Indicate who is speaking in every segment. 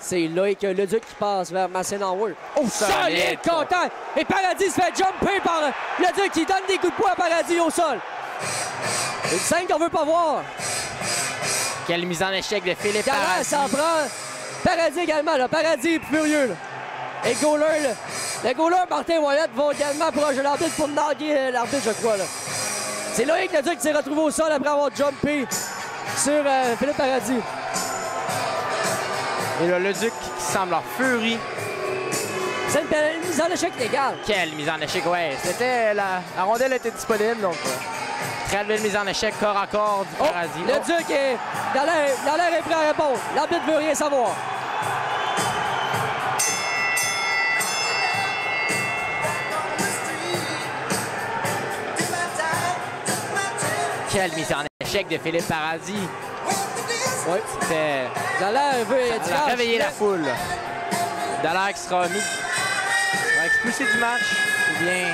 Speaker 1: C'est Loïc Leduc qui passe vers Massenauer. Oh, solide contact! Et Paradis se fait jumper par Leduc qui donne des coups de poing à Paradis au sol. Une scène qu'on veut pas voir.
Speaker 2: Quelle mise en échec de Philippe Paradis.
Speaker 1: s'en prend. Paradis également, là. Paradis est furieux. Là. Et le goaler, là. le goaler Martin Wallet va également proche de l'arbitre pour narguer euh, l'arbitre, je crois. là. C'est Loïc Leduc qui s'est retrouvé au sol après avoir jumpé sur euh, Philippe Paradis.
Speaker 2: Et là, le Duc qui semble en furie.
Speaker 1: C'est une, mise en échec légale.
Speaker 2: Quelle mise en échec, ouais. C'était la, la rondelle était disponible, donc euh, très belle mise en échec, corps à corps du
Speaker 1: Oh,
Speaker 2: Paradis.
Speaker 1: le Duc est dans l'air est prêt à répondre. L'arbitre veut rien savoir.
Speaker 2: Quelle mise en échec de Philippe Paradis.
Speaker 1: Oui.
Speaker 2: C'était
Speaker 1: Dans l'air veut être
Speaker 2: Ça a réveillé la foule. Dallaire qui sera mis, sera expulsé du match, ou bien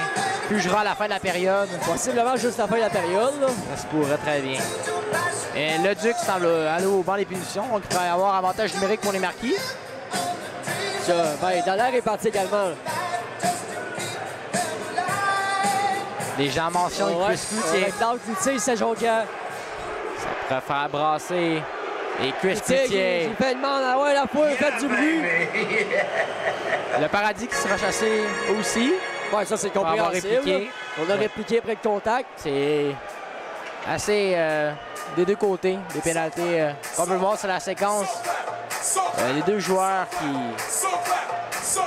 Speaker 2: jugera à la fin de la période.
Speaker 1: Possiblement juste la fin de la période. là.
Speaker 2: Ça se pourrait très bien. Et le Duc semble aller au banc des punitions, donc il pourrait y avoir avantage numérique pour les marquis.
Speaker 1: Ben, dans l'air est parti également.
Speaker 2: Les gens mentionnent
Speaker 1: Ouais.
Speaker 2: Chris Cloutier.
Speaker 1: Ouais, Cloutier, c'est Jonquière.
Speaker 2: Ça pourrait faire brasser. Et Chris
Speaker 1: Cloutier. il fait une demande. Ah ouais, la foule, faites du bruit.
Speaker 2: Le paradis qui sera chassé aussi.
Speaker 1: Ouais, ça, c'est compréhensible. On a répliqué après le contact.
Speaker 2: C'est assez euh, des deux côtés, des pénalités. euh. Comme on peut le voir, c'est la séquence. euh, les deux joueurs qui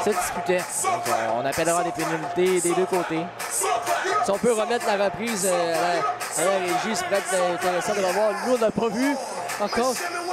Speaker 2: se disputaient. Donc, euh, on appellera des pénalités des deux côtés.
Speaker 1: Si on peut remettre la reprise euh, à, la, à la régie, c'est peut-être intéressant de le voir. Nous, on n'a pas vu Of course.